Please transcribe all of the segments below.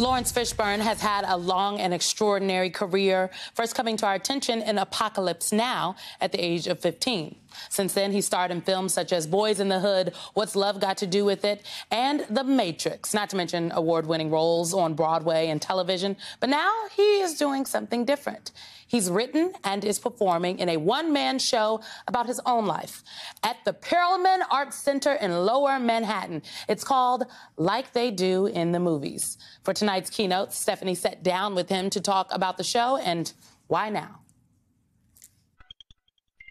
Laurence Fishburne has had a long and extraordinary career, first coming to our attention in Apocalypse Now at the age of 15. Since then, he starred in films such as Boyz n the Hood, What's Love Got to Do with It, and The Matrix, not to mention award winning roles on Broadway and television. But now he is doing something different. He's written and is performing in a one man show about his own life at the Perelman Arts Center in Lower Manhattan. It's called Like They Do in the Movies. For tonight's keynote, Stephanie sat down with him to talk about the show and why now.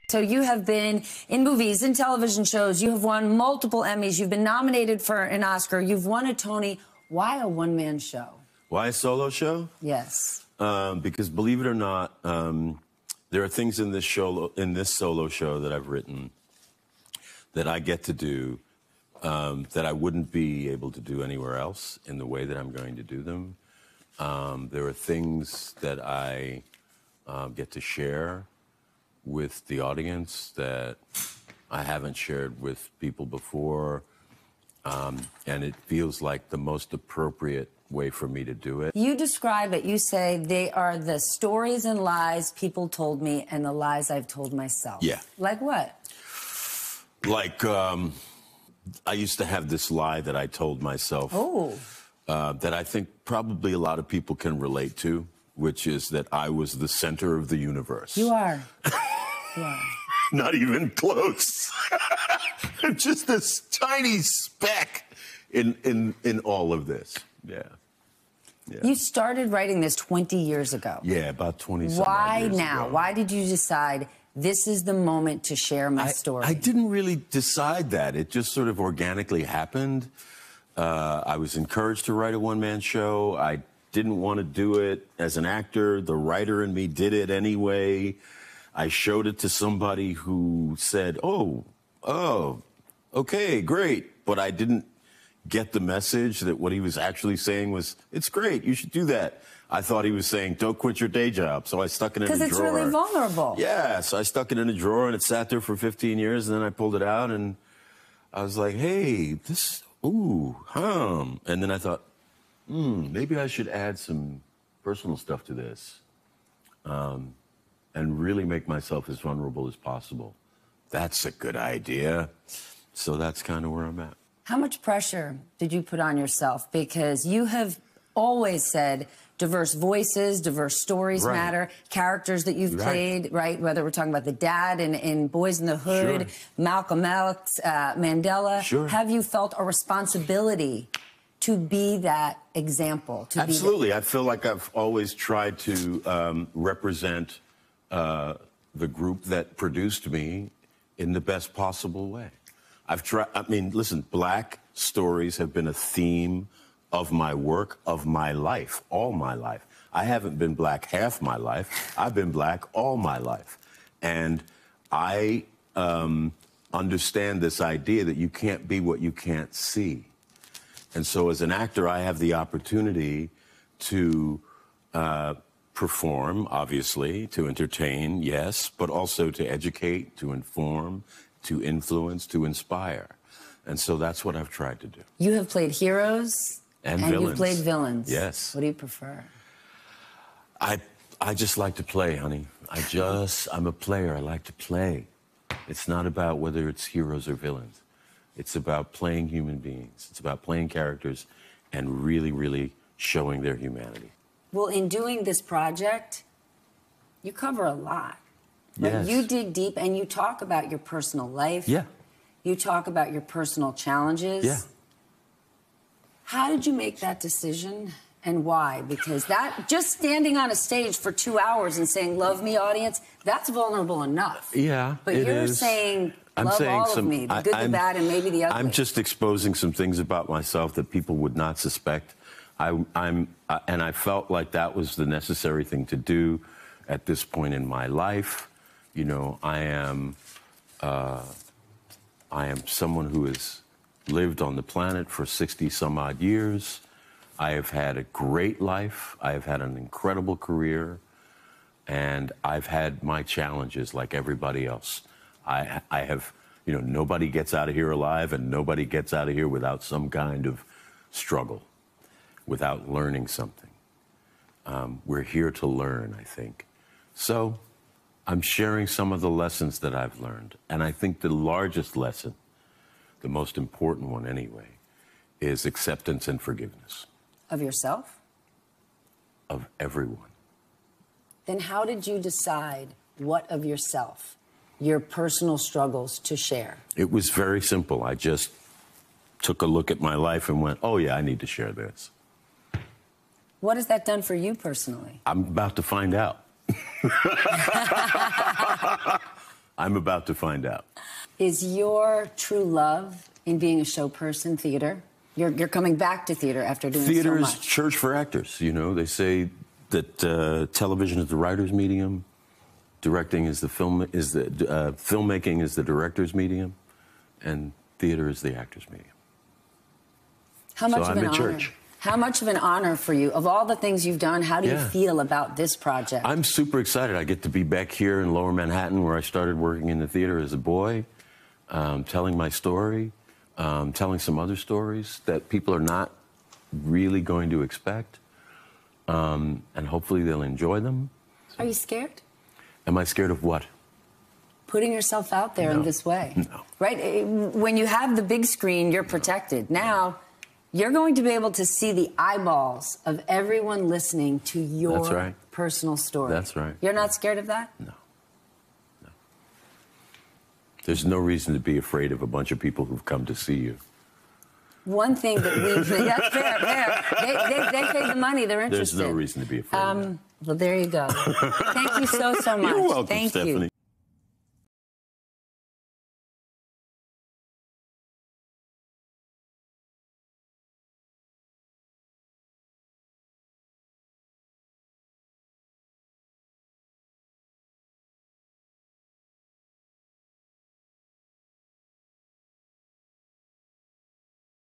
So you have been in movies, in television shows. You have won multiple Emmys. You've been nominated for an Oscar. You've won a Tony. Why a one-man show? Why a solo show? Yes. Um, because believe it or not, um, there are things in this show, in this solo show that I've written, that I get to do um, that I wouldn't be able to do anywhere else in the way that I'm going to do them. Um, there are things that I uh, get to share with the audience that I haven't shared with people before. Um, and it feels like the most appropriate way for me to do it. You describe it, you say they are the stories and lies people told me and the lies I've told myself. Yeah. Like what? Like, um, I used to have this lie that I told myself. Oh. Uh, that I think probably a lot of people can relate to, which is that I was the center of the universe. You are. are. Not even close. Just this tiny speck in, in, in all of this. Yeah. yeah. You started writing this 20 years ago. Yeah, about 20 Why now? Ago. Why did you decide this is the moment to share my I, story? I didn't really decide that. It just sort of organically happened. Uh, I was encouraged to write a one man show. I didn't want to do it as an actor. The writer in me did it anyway. I showed it to somebody who said, Oh, oh, okay, great. But I didn't get the message that what he was actually saying was, It's great, you should do that. I thought he was saying, don't quit your day job. So I stuck it in a drawer. Because it's really vulnerable. Yeah, so I stuck it in a drawer and it sat there for 15 years. And then I pulled it out and I was like, hey, this, ooh, hum. And then I thought, hmm, maybe I should add some personal stuff to this um, and really make myself as vulnerable as possible. That's a good idea. So that's kind of where I'm at. How much pressure did you put on yourself? Because you have always said diverse voices, diverse stories right. matter, characters that you've right. played, right? Whether we're talking about the dad in, in Boyz n the Hood, sure. Malcolm X, uh, Mandela. Sure. Have you felt a responsibility to be that example? To Absolutely. I feel like I've always tried to um, represent uh, the group that produced me in the best possible way. I've tried, I mean, listen, black stories have been a theme of my work, of my life, all my life. I haven't been black half my life. I've been black all my life. And I um, understand this idea that you can't be what you can't see. And so as an actor, I have the opportunity to uh, perform, obviously, to entertain, yes, but also to educate, to inform, to influence, to inspire. And so that's what I've tried to do. You have played heroes, and, and villains. you played villains. Yes. What do you prefer? I I just like to play, honey. I just I'm a player. I like to play. It's not about whether it's heroes or villains. It's about playing human beings. It's about playing characters and really, really showing their humanity. Well, in doing this project, you cover a lot. Yes. You dig deep and you talk about your personal life. Yeah. You talk about your personal challenges. Yeah. How did you make that decision and why? Because that just standing on a stage for two hours and saying "Love me, audience," that's vulnerable enough. Yeah, but you're is. saying I'm love saying all some, of me, the good, I, the bad, and maybe the ugly. I'm just exposing some things about myself that people would not suspect. I, am uh, and I felt like that was the necessary thing to do at this point in my life. You know, I am, uh, I am someone who is lived on the planet for 60 some odd years. I have had a great life. I have had an incredible career. And I've had my challenges like everybody else. I, I have, you know, nobody gets out of here alive and nobody gets out of here without some kind of struggle. Without learning something. Um, we're here to learn, I think. So I'm sharing some of the lessons that I've learned. And I think the largest lesson, the most important one anyway, is acceptance and forgiveness. Of yourself? Of everyone. Then how did you decide what of yourself, your personal struggles, to share? It was very simple. I just took a look at my life and went, oh, yeah, I need to share this. What has that done for you personally? I'm about to find out. I'm about to find out. Is your true love in being a show person theater? You're, you're coming back to theater after doing theater so is church for actors. You know, they say that uh, television is the writer's medium, directing is the film is the uh, filmmaking is the director's medium, and theater is the actor's medium. How much so of I'm an at honor? church. How much of an honor for you? Of all the things you've done, how do Yeah. you feel about this project? I'm super excited. I get to be back here in Lower Manhattan, where I started working in the theater as a boy, um, telling my story, um, telling some other stories that people are not really going to expect, um, and hopefully they'll enjoy them. Are you scared? Am I scared of what? Putting yourself out there in this way. No. Right? When you have the big screen, you're protected. Now, you're going to be able to see the eyeballs of everyone listening to your right. personal story. That's right. You're not scared of that? No. No. There's no reason to be afraid of a bunch of people who've come to see you. One thing that we that's fair, fair. They, they, they pay the money, they're interested. There's no reason to be afraid. Um, well, there you go. Thank you so, so much. You're welcome, Thank you. Stephanie.